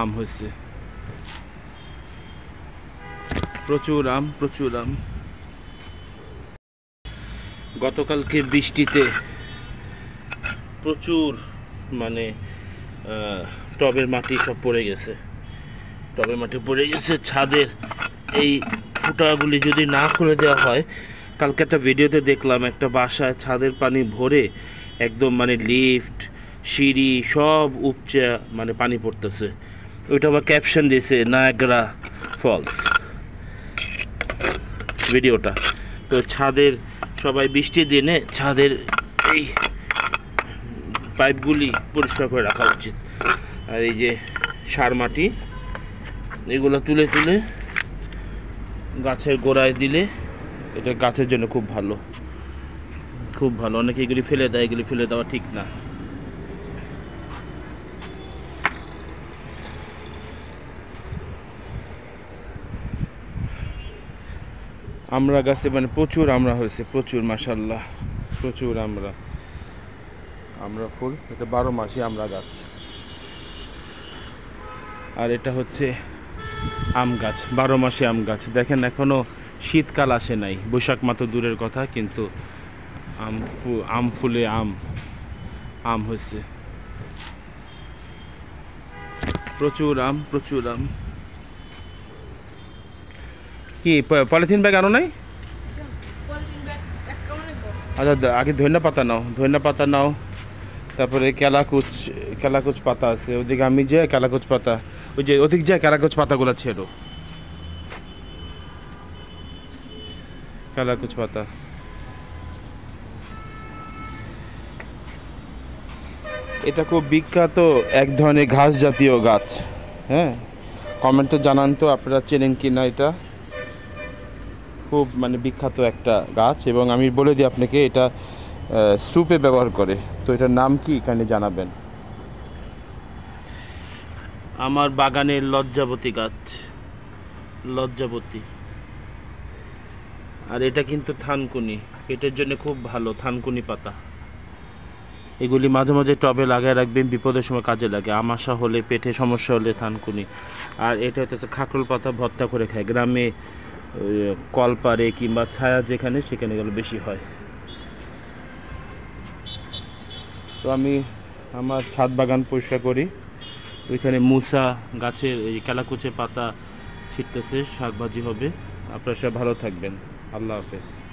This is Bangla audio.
আম হয়েছে। প্রচুর আম প্রচুর আম। গতকালকে বৃষ্টিতে প্রচুর মানে টবের মাটি সব পড়ে গেছে। টবের মাটি পড়ে গেছে, ছাদের এই ফুটাগুলি যদি না খুলে দেওয়া হয়, কালকে একটা ভিডিওতে দেখলাম, একটা বাসায় ছাদের পানি ভরে একদম মানে লিফট সিঁড়ি সব উপচে মানে পানি পড়তেছে। ওইটা আবার ক্যাপশন দিয়েছে নায়াগ্রা ফলস ভিডিওটা। তো ছাদের, সবাই বৃষ্টি দিনে ছাদের এই পাইপগুলি পরিষ্কার করে রাখা উচিত। আর এই যে সার মাটি, এগুলো তুলে তুলে গাছের গোড়ায় দিলে এটা গাছের জন্য খুব ভালো। খুব ভালো। অনেকে এগুলি ফেলে দেয়, এগুলি ফেলে দেওয়া ঠিক না। আমরা গাছে মানে প্রচুর আমরা হয়েছে, প্রচুর মাসাল্লাহ প্রচুর আমরা। আমরা ফুল, এটা বারো মাসই আমরা গাছ। আর এটা হচ্ছে আম গাছ, বারো মাসে আম গাছ। দেখেন, এখনও শীতকাল আসে নাই, বৈশাখ মাত্র দূরের কথা, কিন্তু আম ফু, আম ফুলে আম আম হয়েছে। প্রচুর আম প্রচুর আম। কি পলিথিন ব্যাগ আনো নাই? আচ্ছা আগে ধন্যা পাতা নাও ধন্যা পাতা নাও। তারপরে কেলাকুচ কেলাকুচ পাতা আছে, ওদিকে আমি যে কেলাকুচ পাতা, ওই যে ওদিক যে কেলাকুচ পাতাগুলো ছেড়ো। কেলাকুচ পাতা। এটা খুব বিখ্যাত এক ধরনের ঘাস জাতীয় গাছ হ্যাঁ? কমেন্টে জানান তো, আপনারা চেনেন কি না এটা? খুব মানে বিখ্যাত একটা গাছ এবং আমি বলে দিই আপনাকে, এটা স্যুপে ব্যবহার করে। তো এটার নাম কি? এখানে জানাবেন। আমার বাগানের লজ্জাবতী গাছ। লজ্জাবতী। আর এটা কিন্তু থানকুনি। পেটের জন্য খুব ভালো, থানকুনি পাতা। এগুলি মাঝে মাঝে টবে লাগিয়ে রাখবেন, বিপদের সময় কাজে লাগে। আমাশা হলে, পেটে সমস্যা হলে থানকুনি। আর এটা হচ্ছে খাকরুল পাতা, ভর্তা করে খায়। গ্রামে কলপারে কিংবা ছায়া যেখানে, সেখানে গেলে বেশি হয়। তো আমি আমার ছাদ বাগান পরিষ্কার করি। ওইখানে মুসা গাছের এই কেলাকুচে পাতা ছিটতেছে শাকভাজি হবে। আপনারা সব ভালো থাকবেন। আল্লাহ হাফেজ।